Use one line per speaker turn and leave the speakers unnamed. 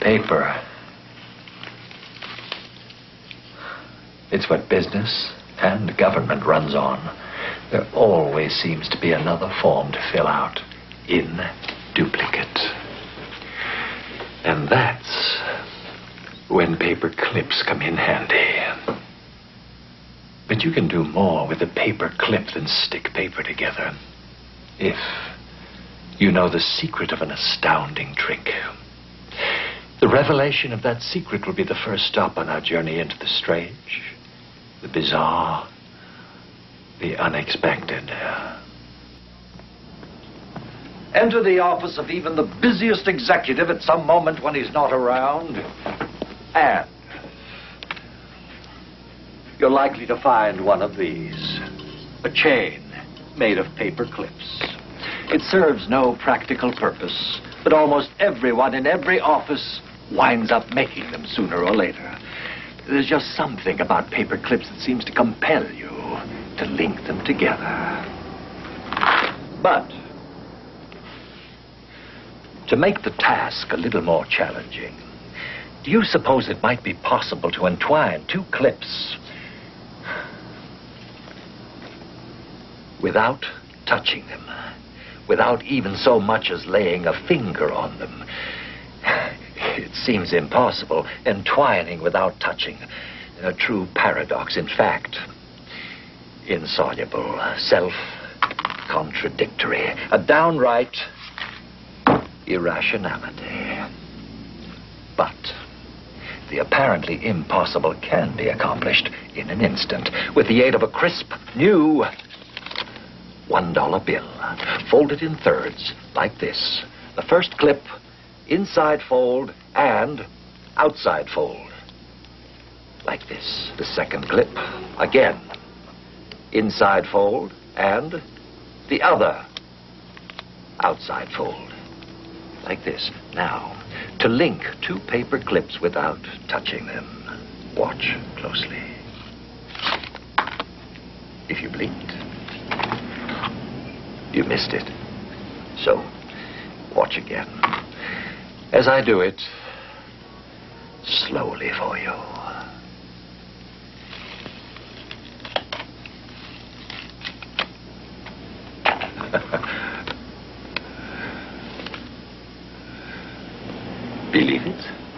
Paper. It's what business and government runs on. There always seems to be another form to fill out in duplicate. And that's when paper clips come in handy. But you can do more with a paper clip than stick paper together. If you know the secret of an astounding trick. The revelation of that secret will be the first stop on our journey into the strange, the bizarre, the unexpected.
Enter the office of even the busiest executive at some moment when he's not around. And you're likely to find one of these. A chain made of paper clips. It serves no practical purpose, but almost everyone in every office winds up making them sooner or later. There's just something about paper clips that seems to compel you to link them together. But to make the task a little more challenging, do you suppose it might be possible to entwine two clips without touching them, without even so much as laying a finger on them? It seems impossible, entwining without touching. A true paradox, in fact. Insoluble, self-contradictory, a downright irrationality. But the apparently impossible can be accomplished in an instant with the aid of a crisp, new $1 bill, folded in thirds, like this. The first clip, inside fold, and outside fold, like this. The second clip, again, inside fold, and the other outside fold, like this. Now, to link two paper clips without touching them, watch closely. If you blinked, you missed it. So, watch again. As I do it, slowly for you. Believe it?